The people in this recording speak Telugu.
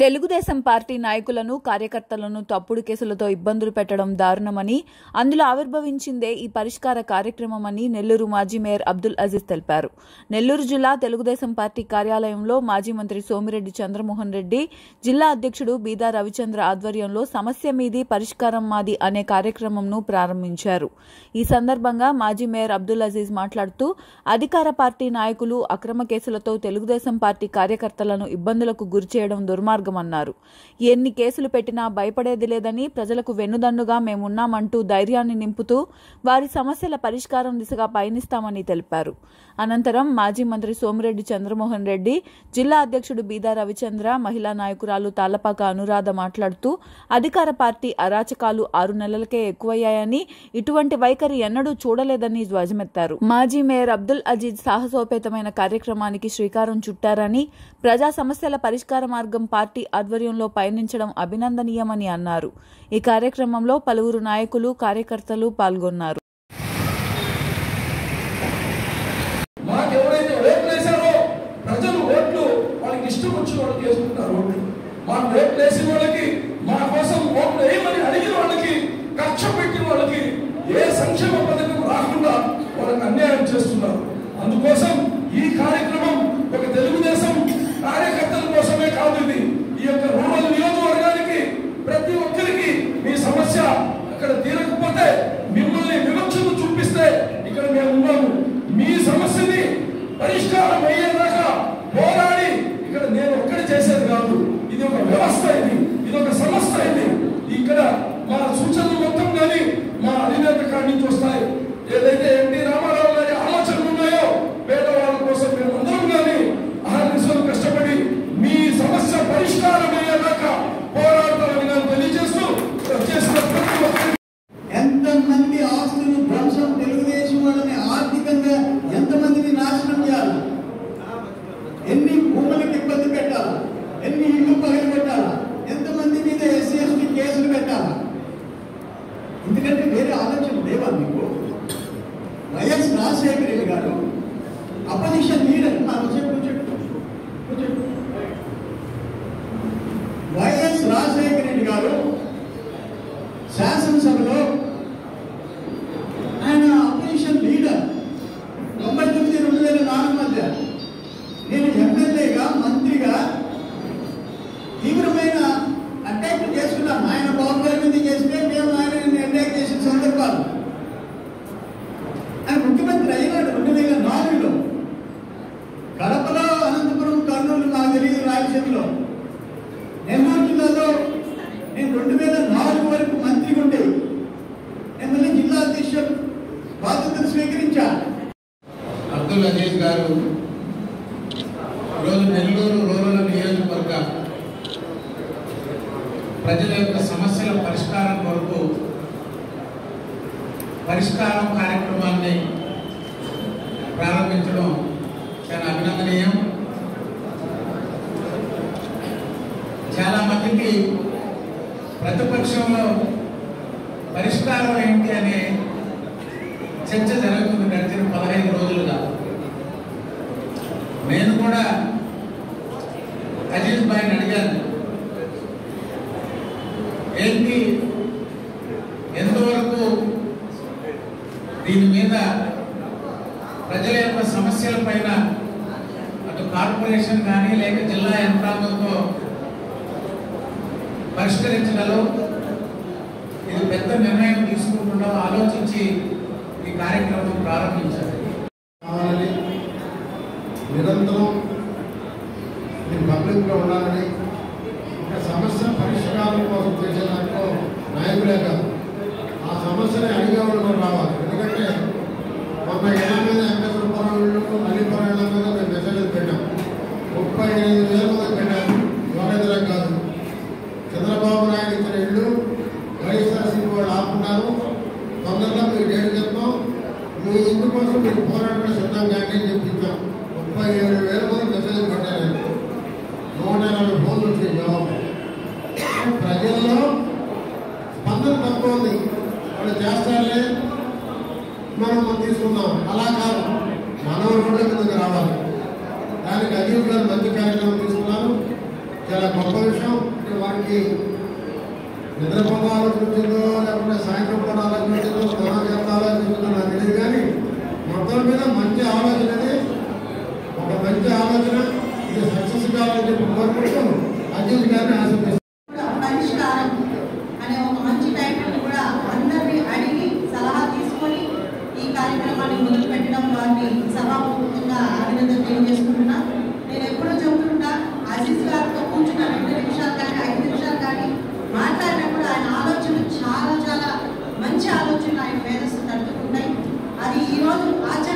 తెలుగుదేశం పార్టీ నాయకులను కార్యకర్తలను తప్పుడు కేసులతో ఇబ్బందులు పెట్టడం దారుణమని అందులో ఆవిర్భవించిందే ఈ పరిష్కార కార్యక్రమమని నెల్లూరు మాజీ మేయర్ అబ్దుల్ అజీజ్ తెలిపారు. నెల్లూరు జిల్లా తెలుగుదేశం పార్టీ కార్యాలయంలో మాజీ మంత్రి సోమిరెడ్డి చంద్రమోహన్ రెడ్డి జిల్లా అధ్యక్షుడు బీదా రవిచంద్ర ఆధ్వర్యంలో సమస్య మీది పరిష్కారం మాది అనే కార్యక్రమంను ప్రారంభించారు. ఈ సందర్భంగా మాజీ మేయర్ అబ్దుల్ అజీజ్ మాట్లాడుతూ అధికార పార్టీ నాయకులు అక్రమ కేసులతో తెలుగుదేశం పార్టీ కార్యకర్తలను ఇబ్బందులకు గురిచేయడం దుర్మార్గం దుర్మార్గమన్నారు ఎన్ని కేసులు పెట్టినా భయపడేది లేదని ప్రజలకు వెన్నుదన్నుగా మేమున్నామంటూ ధైర్యాన్ని నింపుతూ వారి సమస్యల పరిష్కారం దిశగా పయనిస్తామని తెలిపారు. అనంతరం మాజీ మంత్రి సోమిరెడ్డి చంద్రమోహన్ రెడ్డి జిల్లా అధ్యక్షుడు బీదా రవిచంద్ర మహిళా నాయకురాలు తాళ్ళపాక అనురాధ మాట్లాడుతూ అధికార పార్టీ అరాచకాలు ఆరు నెలలకే ఎక్కువయ్యాయని ఇటువంటి వైఖరి ఎన్నడూ చూడలేదని ధ్వజమెత్తారు. మాజీ మేయర్ అబ్దుల్ అజీజ్ సాహసోపేతమైన కార్యక్రమానికి శ్రీకారం చుట్టారని ప్రజా సమస్యల పరిష్కార మార్గం పార్టీ ఆధ్వర్యంలో పయనించడం అభినందనీయమని అన్నారు. ఈ కార్యక్రమంలో పలువురు నాయకులు కార్యకర్తలు పాల్గొన్నారు. మా కోసం ఓట్లు వేయమని అడిగిన వాళ్ళకి పెట్టిన వాళ్ళకి ఏ సంక్షేమ పథకం రాకుండా వాళ్ళకి అన్యాయం చేస్తున్నారు. అందుకోసం ఈ కార్యక్రమం ఒక తెలుగుదేశం కార్యకర్తల కోసమే కాదు ఇది. యొక్క రూరల్ నియోజకవర్గానికి ప్రతి ఒక్కరికి మీ సమస్య అక్కడ తీరకపోతే మిమ్మల్ని వివక్షను చూపిస్తే ఇక్కడ మేము ఉన్నాము. మీ సమస్యని పరిష్కారం అయ్యేదాకా పోరాడి ఇక్కడ నేను ఒక్కడి చేసేది కాదు. ఇది ఒక వ్యవస్థ ఇది. ఇది ఒక సంస్థ ఇది. ఇక్కడ మా సూచనలు మొత్తం కానీ మా అధినేత కాడి నుంచి వస్తాయి. ఏదైతే ఎందుకంటే వేరే ఆలోచన లేవా మీకు? వైఎస్ రాజశేఖర్ రెడ్డి గారు అపోజిషన్ లీడర్ నాకు చెప్పు కూర్చోండి కూర్చోండి వైఎస్ రాజశేఖర రెడ్డి గారు శాసనసభలో ఆయన అపోజిషన్ లీడర్ తొంభై తొమ్మిది రెండు వేల నాలుగు మధ్య నేను ఎమ్మెల్యేగా మంత్రిగా తీవ్రమైన అటాక్ చేసుకున్నాను ఆయన పవన్ గారి మీద చేస్తే మేము ఆయన అటాక్ చేసిన సందర్భాలు ఆయన ముఖ్యమంత్రి అయినాడు రెండు వేల నాలుగులో కడపలో అనంతపురం కర్నూలు నాకు తెలియదు రాయలసీమలో నెల్లూరు జిల్లాలో నేను రెండు వేల నాలుగు వరకు మంత్రిగా ఉండే నేను మళ్ళీ జిల్లా అధ్యక్షుడు బాధ్యతలు స్వీకరించా అబ్దుల్ అజీజ్ గారు ఈరోజు నెల్లూరు రూరల్ నియోజకవర్గ ప్రజల యొక్క సమస్యల పరిష్కారం కొరకు పరిష్కారం కార్యక్రమాన్ని ప్రారంభించడం చాలా అభినందనీయం. చాలా మందికి ప్రతిపక్షంలో పరిష్కారం ఏంటి అనే చర్చ జరుగుతుంది గడిచిన పదహైదు రోజులుగా. కూడా అజీజ్ భాయ్ని అడిగాను. ఏంటి? ఎంతవరకు దీని మీద ప్రజల యొక్క సమస్యల పైన అటు కార్పొరేషన్ కానీ లేక జిల్లా యంత్రాంగంతో పరిష్కరించగలవు? ఇది పెద్ద నిర్ణయం తీసుకుంటుండో ఆలోచించి ఈ కార్యక్రమం ప్రారంభించారు కావాలని నిరంతరం మీరు పబ్లిక్గా ఉండాలని ఒక సమస్య పరిష్కారం కోసం చేసే దాంట్లో నాయకులే కాదు ఆ సమస్యని అడిగేవాళ్ళు కూడా రావాలి. ఎందుకంటే మొన్న ఇళ్ళ మీద వెంకటపురం ఇళ్ళు మల్లిపురం ఇళ్ళ మీద మేము మెసేజ్లు పెట్టాం. ముప్పై ఐదు వేల మంది పెట్టాము యోగేంద్ర కాదు. చంద్రబాబు నాయుడు ఇచ్చిన ఇళ్ళు వైఎస్ఆర్సీపీ వాళ్ళు ఆపుకున్నారు. తొందరలో మీరు డేట్ చెప్తాం మీ ఇంటి కోసం మీరు పోరాటం సిద్ధం కానీ మనం మనం తీసుకుందాం. అలా కాదు. మనం కూడా మీదకి రావాలి. దానికి అజీవ్ గారు మంచి కార్యక్రమం తీసుకున్నారు. చాలా గొప్ప విషయం. వారికి నిద్రపోవడం ఆలోచించిందో లేకుంటే సాయంత్రం కూడా ఆలోచించిందో స్నానం ఎంత ఆలోచించిందో నాకు తెలియదు కానీ మొత్తం మీద మంచి ఆలోచన ఒక మంచి ఆలోచన. ఇది సక్సెస్ కావాలని చెప్పి కోరుకుంటూ అజీవ్ గారిని ఆశిస్తున్నాను కూడా పరిష్కారం అనే ఒక మంచి టైటిల్ కూడా అందరినీ అడిగి సలహా తీసుకొని ఈ కార్యక్రమాన్ని మొదలు పెట్టడం వారిని సభాముఖంగా అభినందన తెలియజేసుకుంటున్నా నేను ఎప్పుడూ చెబుతుంటా అజీజ్ గారితో కూర్చున్న రెండు నిమిషాలు కానీ ఐదు నిమిషాలు కానీ మాట్లాడినప్పుడు ఆయన ఆలోచనలు చాలా చాలా మంచి ఆలోచనలు ఆయన మేధస్సు తట్టుకుంటాయి అది ఈరోజు ఆచరణ